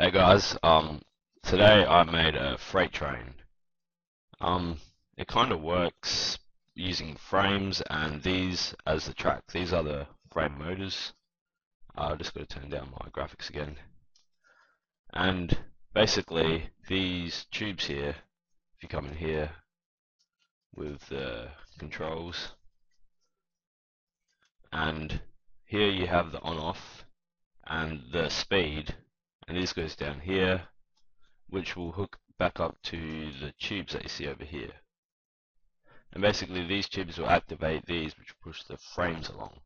Hey guys, um, today I made a freight train. Um, it kind of works using frames and these as the track. These are the frame motors. I've just got to turn down my graphics again. And basically these tubes here, if you come in here with the controls, and here you have the on off and the speed and this goes down here which will hook back up to the tubes that you see over here. And basically these tubes will activate these which push the frames along.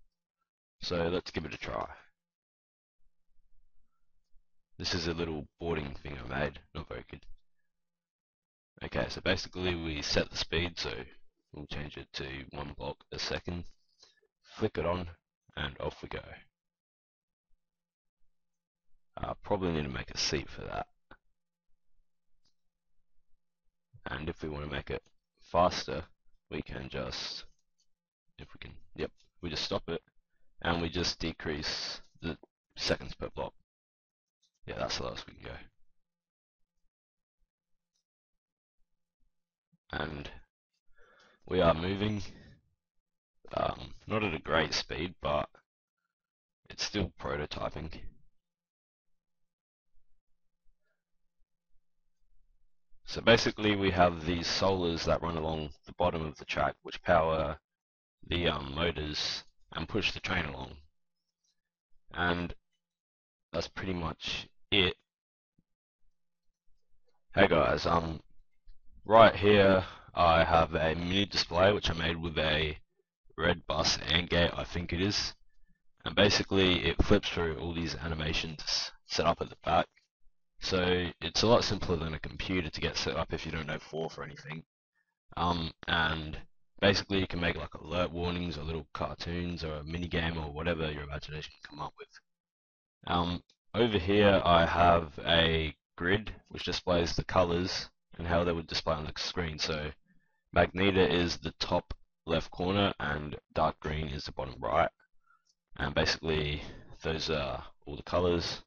So let's give it a try. This is a little boarding thing I made. Not very good. Okay so basically we set the speed so we'll change it to one block a second. Flick it on and off we go probably need to make a seat for that. And if we want to make it faster, we can just, if we can, yep, we just stop it and we just decrease the seconds per block. Yeah, that's the lowest we can go. And we are moving, um, not at a great speed, but it's still prototyping. So basically we have these solars that run along the bottom of the track which power the um, motors and push the train along. And that's pretty much it. Hey guys, um, right here I have a mini display which I made with a red bus and gate I think it is and basically it flips through all these animations set up at the back so it's a lot simpler than a computer to get set up if you don't know Forth or anything. Um, and basically you can make like alert warnings or little cartoons or a mini game or whatever your imagination can come up with. Um, over here I have a grid which displays the colors and how they would display on the screen. So Magenta is the top left corner and dark green is the bottom right. And basically those are all the colors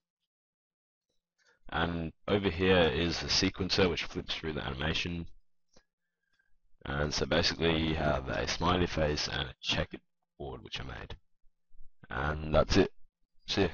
and over here is the sequencer which flips through the animation. And so basically you have a smiley face and a checkered board which I made. And that's it. See ya